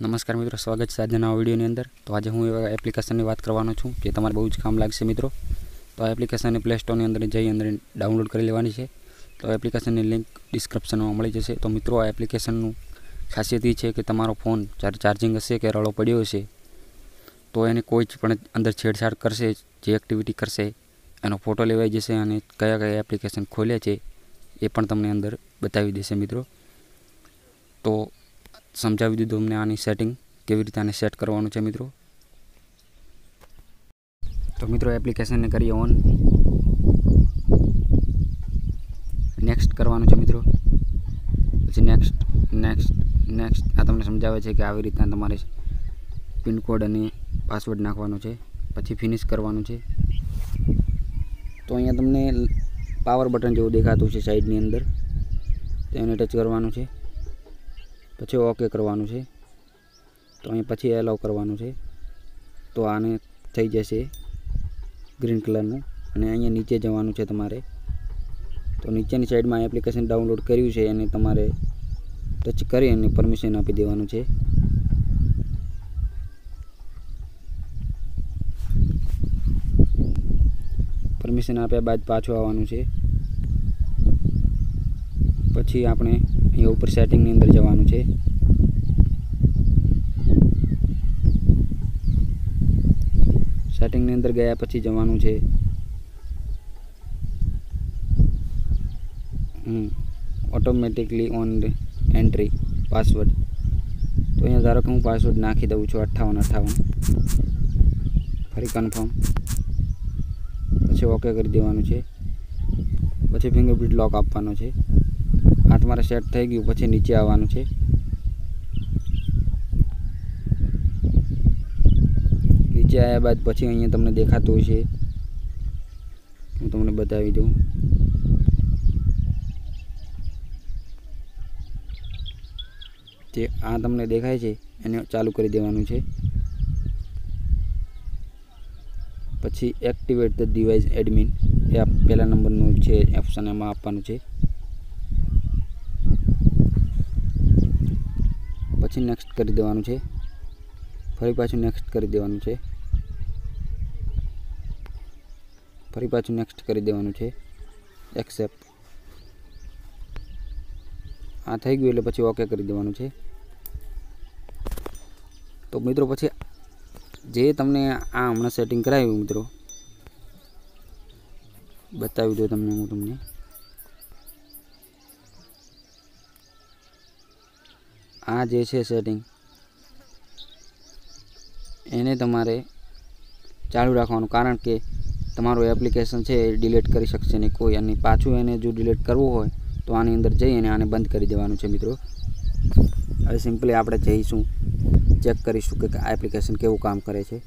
નમસ્કાર મિત્રો, સ્વાગત છે આજના નવા વિડીયોની અંદર. તો આજે હું એવા એપ્લિકેશનની વાત કરવાનો છું, જે તમારે બહુ જ કામ લાગશે મિત્રો. તો આ એપ્લિકેશનની પ્લે સ્ટોરની અંદર જઈ અંદર ડાઉનલોડ કરી લેવાની છે. તો એપ્લિકેશનની લિંક ડિસ્ક્રિપ્શનમાં મળી જશે. તો મિત્રો, આ એપ્લિકેશનનું ખાસિયત એ છે કે તમારો ફોન ચાર્જિંગ હશે કે રળો પડ્યો હશે, તો એને કોઈ જ પણ અંદર છેડછાડ કરશે, જે એક્ટિવિટી કરશે, એનો ફોટો લેવાઈ જશે અને કયા કયા એપ્લિકેશન ખોલ્યા છે, એ પણ તમને અંદર બતાવી દેશે મિત્રો. તો સમજાવી દીધું અમને આની સેટિંગ કેવી રીતે આને સેટ કરવાનું છે મિત્રો. તો મિત્રો એપ્લિકેશનને કરીએ ઓન નેક્સ્ટ કરવાનું છે મિત્રો. પછી નેક્સ્ટ નેક્સ્ટ નેક્સ્ટ આ તમને સમજાવે છે કે આવી રીતના તમારે પિનકોડ અને પાસવર્ડ નાખવાનો છે. પછી ફિનિશ કરવાનું છે. તો અહીંયા તમને પાવર બટન જેવું દેખાતું છે સાઈડની અંદર. તો એને ટચ કરવાનું છે. પછી ઓકે કરવાનું છે. તો અહીં પછી એલાવ કરવાનું છે. તો આને થઈ જશે ગ્રીન કલરનું અને અહીંયા નીચે જવાનું છે તમારે. તો નીચેની સાઈડમાં એપ્લિકેશન ડાઉનલોડ કર્યું છે એને તમારે ટચ કરી અને પરમિશન આપી દેવાનું છે. પરમિશન આપ્યા બાદ પાછું આવવાનું છે. પછી આપણે અહીંયા ઉપર સેટિંગની અંદર જવાનું છે. સેટિંગની અંદર ગયા પછી જવાનું છે. ઓટોમેટિકલી ઓન એન્ટ્રી પાસવર્ડ તો અહીંયા ધારો કે હું પાસવર્ડ નાખી દઉં છું, અઠ્ઠાવન અઠ્ઠાવન. ફરી કન્ફર્મ પછી ઓકે કરી દેવાનું છે. પછી ફિંગરપ્રિન્ટ લોક આપવાનો છે. આ તમારે સેટ થઈ ગયું, પછી નીચે આવવાનું છે. નીચે આવ્યા બાદ પછી અહીંયા તમને દેખાતું છે હું તમને બતાવી દઉં. જે આ તમને દેખાય છે, એને ચાલુ કરી દેવાનું છે. પછી એક્ટિવેટ ધ ડિવાઇસ એડમિન એ પહેલા નંબરનું છે ઓપ્શન એમાં આપવાનું છે. પછી નેક્સ્ટ કરી દેવાનું છે. ફરી પાછું નેક્સ્ટ કરી દેવાનું છે. ફરી પાછું નેક્સ્ટ કરી દેવાનું છે. એક્સેપ્ટ આ થઈ ગયું એટલે પછી ઓકે કરી દેવાનું છે. તો મિત્રો પછી જે તમને આ હમણાં સેટિંગ કરાવ્યું મિત્રો, બતાવી દો તમને હું તમને. આ જે છે સેટિંગ એને તમારે ચાલુ રાખવાનું. કારણ કે તમારું એપ્લિકેશન છે એ ડિલીટ કરી શકશે નહીં કોઈ. અને પાછું એને જો ડિલીટ કરવું હોય, તો આની અંદર જઈ અને આને બંધ કરી દેવાનું છે મિત્રો. હવે સિમ્પલી આપણે જઈશું ચેક કરીશું કે આ એપ્લિકેશન કેવું કામ કરે છે.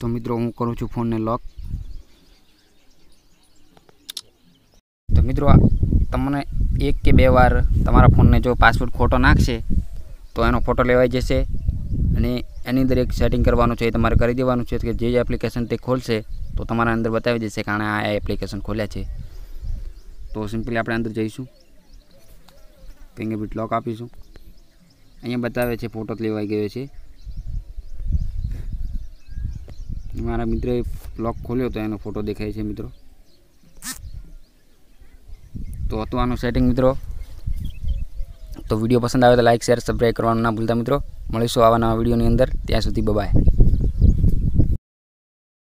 તો મિત્રો, હું કરું છું ફોનને લોક તો મિત્રો તમને એક કે બે વાર તમારા ફોનને જો પાસવર્ડ ખોટો નાખશે, તો એનો ફોટો લેવાઈ જશે અને એની અંદર એક સેટિંગ કરવાનું છે એ તમારે કરી દેવાનું છે કે જે એપ્લિકેશન તે ખોલશે, તો તમારા અંદર બતાવી દેશે કે આણે આ એપ્લિકેશન ખોલ્યા છે. તો સિમ્પલી આપણે અંદર જઈશું. ફિંગરપ્રિન્ટ લોક આપીશું. અહીંયા બતાવે છે ફોટો લેવાઈ ગયો છે. મારા મિત્રએ લોક ખોલ્યો તો એનો ફોટો દેખાય છે મિત્રો. તો હતું આનું સેટિંગ મિત્રો. તો વીડિયો પસંદ આવે તો લાઇક શેર સબસ્ક્રાઈબ કરવાનું ના ભૂલતા મિત્રો. મળીશું આવા નવા વિડીયોની અંદર. ત્યાં સુધી બબાય